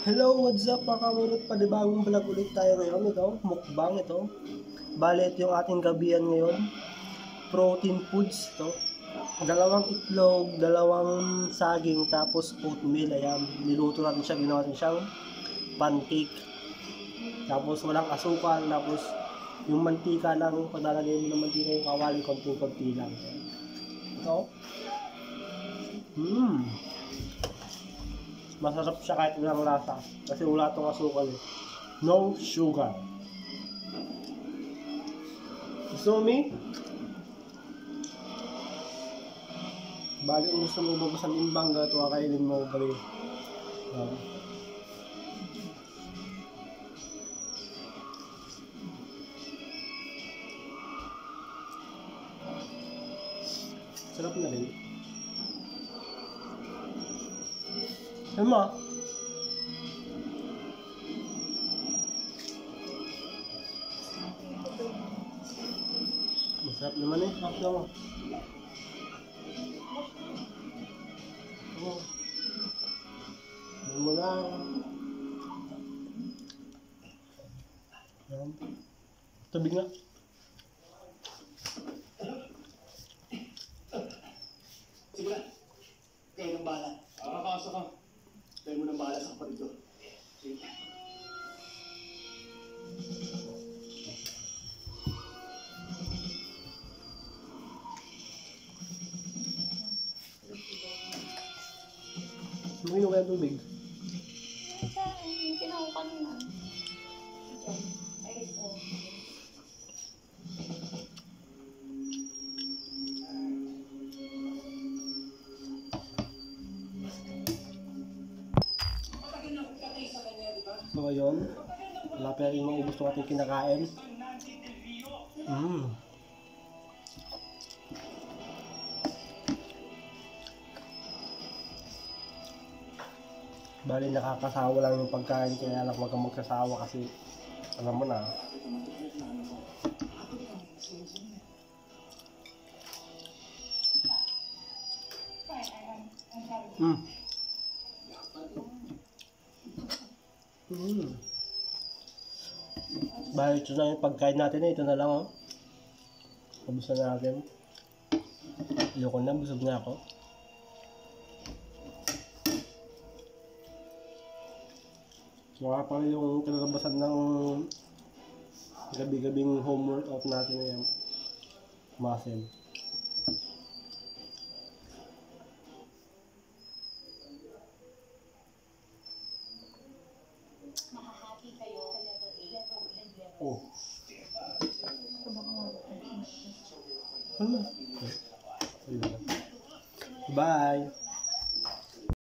Hello, what's up mga kamurot? Panibagong vlog ulit tayo ngayon. Ito, mukbang ito. Bale, ito yung ating gabihan ngayon. Protein foods ito. Dalawang itlog, dalawang saging, tapos oatmeal. Ayan, niluto natin siya, ginawa natin siyang pancake. Tapos walang asukal, tapos yung mantika lang, paglalagay mo ng mantika yung kawali, konting-konti lang. Ito. Mmm. Masarap siya kahit walang lasa. Kasi wala itong asukal eh. No sugar. Gusto Mi? Bali kung gusto mo babas ng imbang, gato kakainin mo bali. Uh, sarap na rin. Emma. Masarap naman eh. Naman. Oo. Ano mo lang. Tubig nga. Uminom kaya ng tubig. Ko kanina. Ay, ito. So ngayon, wala pa rin mga gusto natin kinakain. Mm. Bali nakakasawa lang yung pagkain kaya lang wag kang magsasawa kasi alam mo na. Mm. Mm. Bali ito na yung pagkain natin eh. Ito na lang oh. Ubus na natin. Ayoko na, busog na ako. Mga pala yung kinalabasan ng gabi-gabing homework out natin na yan. Muscle. Makahati kayo sa level 8, level 8, and level Oh. Ano? Bye!